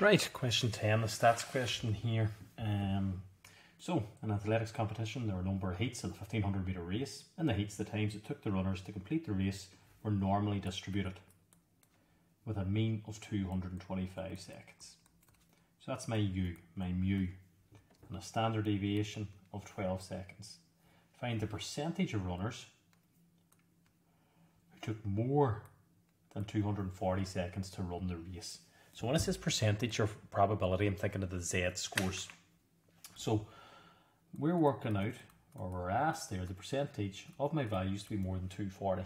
Right, question 10, the stats question here. Um, so, in athletics competition, there were a number of heats in the 1500 metre race. In the heats, the times it took the runners to complete the race were normally distributed with a mean of 225 seconds. So that's my U, my mu, and a standard deviation of 12 seconds. Find the percentage of runners who took more than 240 seconds to run the race. So when it says percentage or probability, I'm thinking of the Z scores. So we're working out, or we're asked there, the percentage of my values to be more than 240.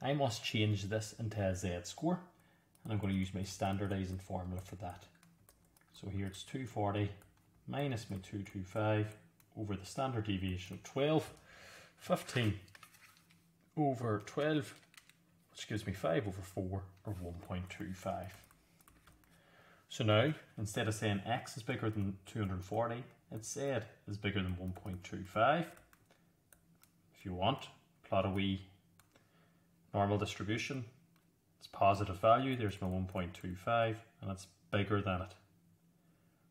I must change this into a Z score, and I'm going to use my standardizing formula for that. So here it's 240 minus my 225 over the standard deviation of 12, 15 over 12, which gives me 5 over 4, or 1.25. So now, instead of saying x is bigger than 240, it's z is bigger than 1.25. If you want, plot a wee normal distribution. It's positive value, there's my 1.25, and it's bigger than it.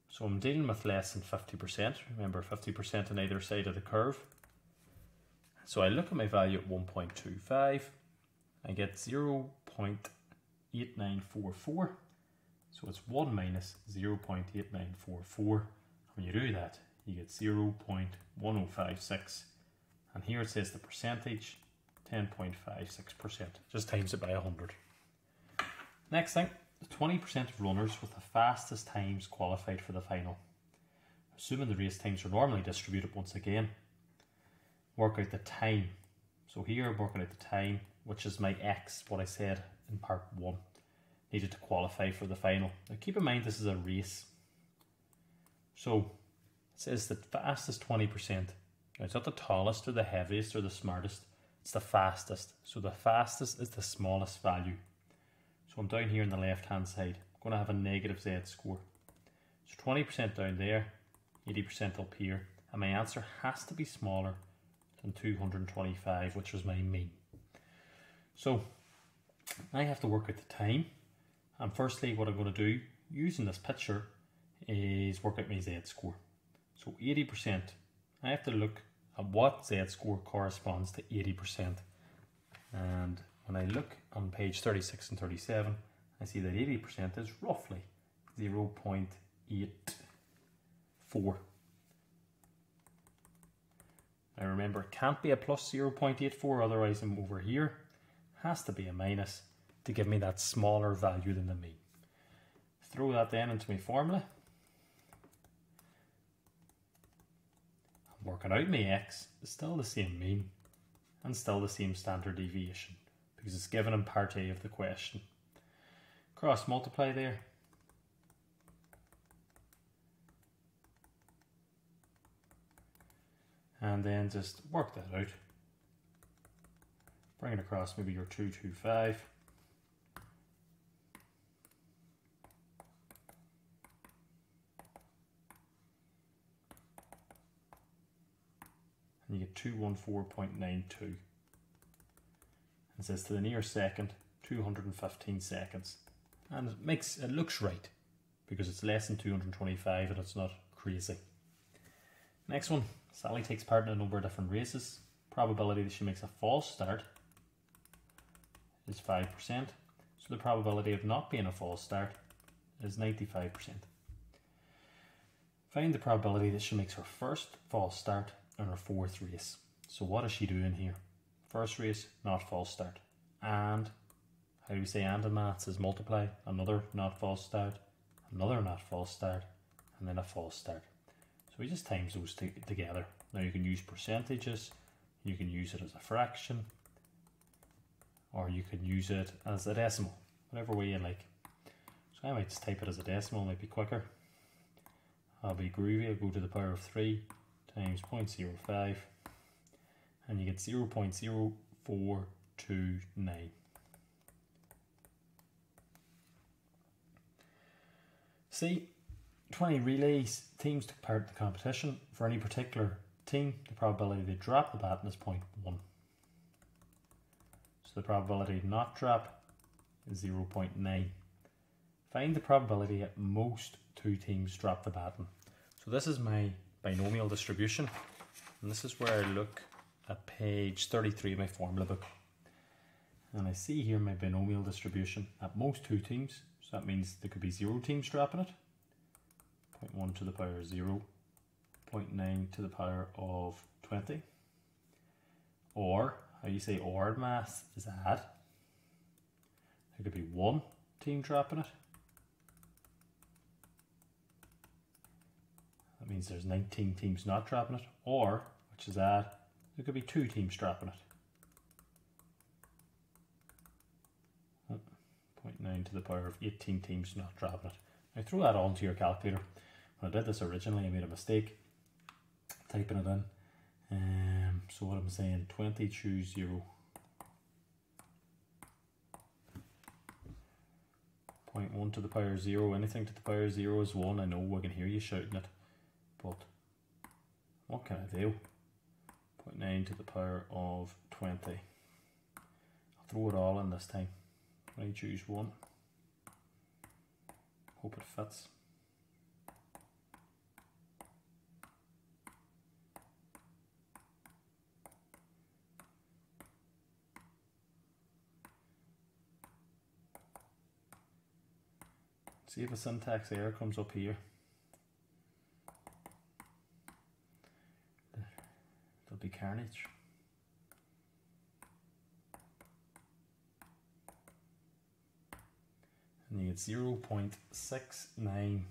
So I'm dealing with less than 50%. Remember, 50% on either side of the curve. So I look at my value at 1.25. I get 0.8944 so it's 1 minus 0 0.8944. When you do that, you get 0 0.1056. And here it says the percentage, 10.56%. Just times it by 100. Next thing, the 20% of runners with the fastest times qualified for the final. Assuming the race times are normally distributed once again, work out the time. So here I'm working out the time, which is my x, what I said in part 1 needed to qualify for the final. Now keep in mind this is a race. So it says the fastest 20%. Now it's not the tallest or the heaviest or the smartest. It's the fastest. So the fastest is the smallest value. So I'm down here on the left hand side. I'm going to have a negative Z score. So 20% down there, 80% up here. And my answer has to be smaller than 225, which was my mean. So I have to work out the time. And firstly, what I'm going to do using this picture is work out my Z score. So 80%, I have to look at what Z score corresponds to 80%. And when I look on page 36 and 37, I see that 80% is roughly 0 0.84. Now remember, it can't be a plus 0 0.84, otherwise I'm over here. Has to be a minus to give me that smaller value than the mean. Throw that then into my formula. I'm working out my x is still the same mean and still the same standard deviation because it's given in part A of the question. Cross multiply there. And then just work that out. Bring it across maybe your 225. You get 214.92. It says to the near second, 215 seconds. And it makes it looks right because it's less than 225 and it's not crazy. Next one, Sally takes part in a number of different races. Probability that she makes a false start is 5%. So the probability of not being a false start is 95%. Find the probability that she makes her first false start on her fourth race. So what is she doing here? First race, not false start. And, how do we say and in maths is multiply, another not false start, another not false start, and then a false start. So we just times those together. Now you can use percentages, you can use it as a fraction, or you can use it as a decimal, whatever way you like. So I might just type it as a decimal, might be quicker. I'll be groovy, I'll go to the power of 3 times 0.05 and you get 0.0429. See, 20 relays teams took part in the competition. For any particular team, the probability they drop the baton is 0.1. So the probability not drop is 0.9. Find the probability that most two teams drop the baton. So this is my binomial distribution. And this is where I look at page 33 of my formula book. And I see here my binomial distribution at most two teams. So that means there could be zero teams dropping it. 0.1 to the power of 0, 0.9 to the power of 20. Or, how you say or mass is add. There could be one team dropping it. Means there's 19 teams not dropping it. Or, which is add, there could be two teams dropping it. 0.9 to the power of 18 teams not dropping it. Now throw that onto your calculator. When I did this originally, I made a mistake typing it in. Um, so what I'm saying, 20 choose 0. 0.1 to the power 0, anything to the power 0 is 1. I know I can hear you shouting it, can I do? 0.9 to the power of 20. I'll throw it all in this time. I choose one. Hope it fits. See if a syntax error comes up here. There'll be carnage. And you get 0 0.69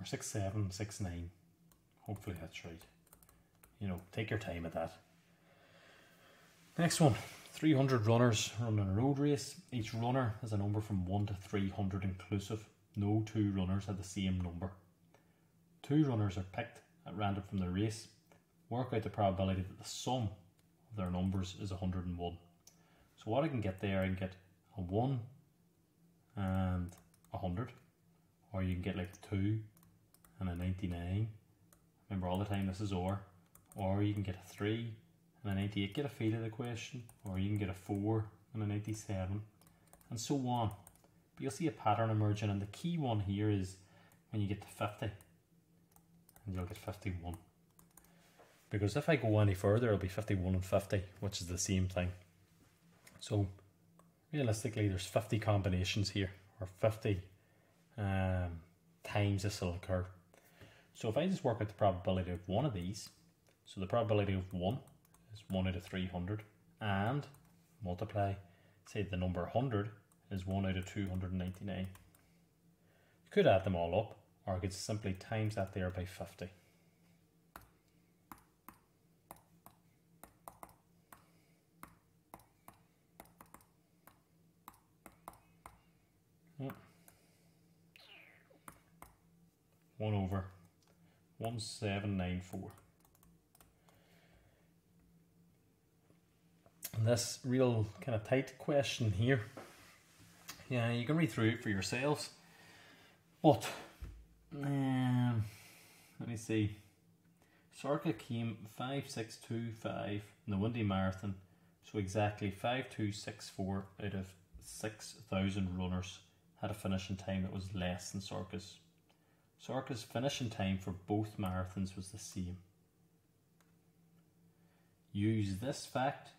or 6769. Hopefully that's right. You know, take your time at that. Next one. 300 runners running a road race. Each runner has a number from 1 to 300 inclusive. No two runners have the same number. Two runners are picked at random from the race. Work out the probability that the sum of their numbers is 101. So what I can get there, I can get a 1 and a 100. Or you can get like 2 and a 99. Remember all the time this is OR. Or you can get a 3 and a 98, get a feel of the question, or you can get a 4 and a 97, and so on. But you'll see a pattern emerging, and the key one here is when you get to 50, and you'll get 51. Because if I go any further, it'll be 51 and 50, which is the same thing. So, realistically, there's 50 combinations here, or 50 um, times this will occur. So if I just work out the probability of one of these, so the probability of 1 is 1 out of 300 and multiply, say the number 100 is 1 out of 299. You could add them all up or I could simply times that there by 50. One over one seven nine four. this real kind of tight question here. Yeah, you can read through it for yourselves. But, um, let me see. Sorcha came 5625 in the Windy Marathon, so exactly 5264 out of 6,000 runners had a finishing time that was less than Sorcha's. Sorcha's finishing time for both marathons was the same. Use this fact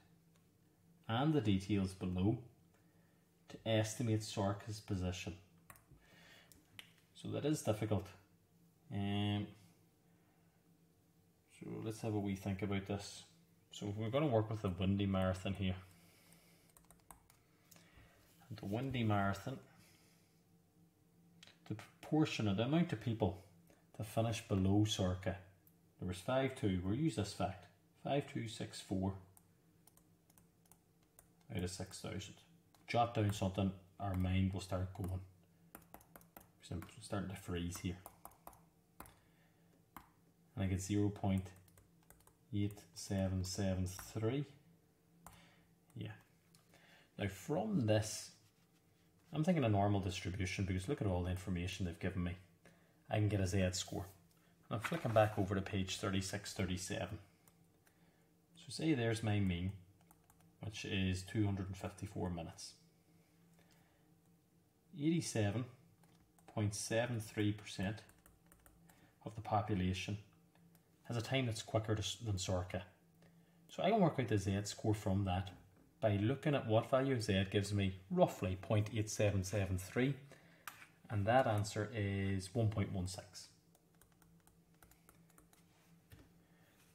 and the details below to estimate Sorcha's position. So that is difficult. Um, so let's have a wee think about this. So we're going to work with the windy marathon here. The windy marathon, the proportion of the amount of people to finish below Sorcha, there was 5-2, we'll use this fact, 5264 out of 6,000. Jot down something, our mind will start going. I'm starting to freeze here. And I get 0 0.8773. Yeah. Now from this, I'm thinking a normal distribution because look at all the information they've given me. I can get a Z score. I'm flicking back over to page 36, 37. So say there's my mean which is 254 minutes. 87.73% of the population has a time that's quicker to, than Sorcha. So I can work out the Z score from that by looking at what value Z gives me roughly 0.8773 and that answer is 1.16.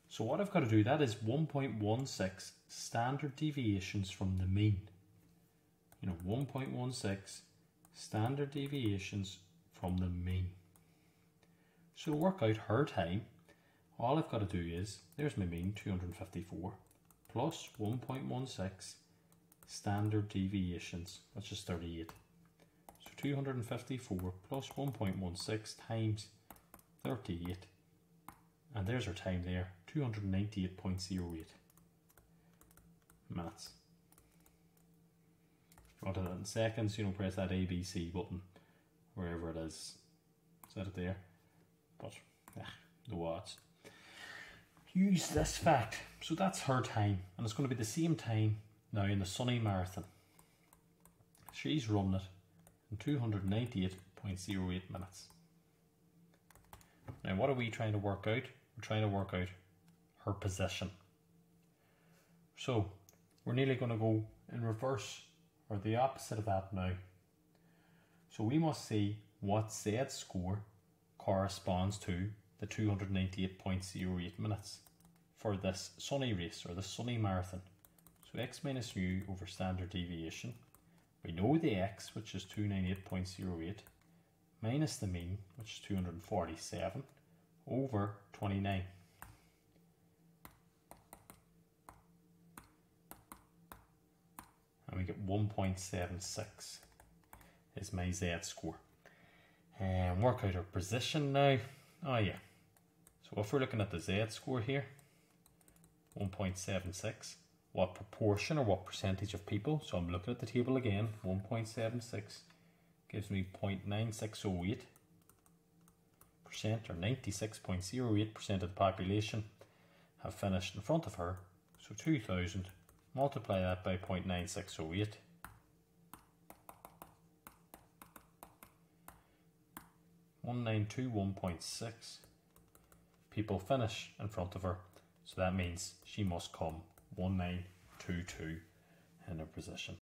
So what I've got to do, that is 1.16 standard deviations from the mean. You know, 1.16 standard deviations from the mean. So to work out her time, all I've got to do is, there's my mean, 254, plus 1.16 standard deviations, which is 38. So 254 plus 1.16 times 38, and there's our time there, 298.08 minutes. Rather than seconds, you know, press that ABC button wherever it is. Set it there. But, ah, the watts. Use this fact. So that's her time, and it's going to be the same time now in the Sunny Marathon. She's run it in 298.08 minutes. Now, what are we trying to work out? We're trying to work out her position. So, we're nearly going to go in reverse or the opposite of that now. So we must see what Z score corresponds to the 298.08 minutes for this sunny race or the sunny marathon. So x minus mu over standard deviation. We know the x, which is 298.08, minus the mean, which is 247, over 29. and we get 1.76 is my Z score. And work out our position now. Oh yeah. So if we're looking at the Z score here, 1.76, what proportion or what percentage of people, so I'm looking at the table again, 1.76 gives me 0.9608 percent or 96.08 percent of the population have finished in front of her. So 2000 multiply that by 0.9608 1921.6 people finish in front of her. So that means she must come 1922 in her position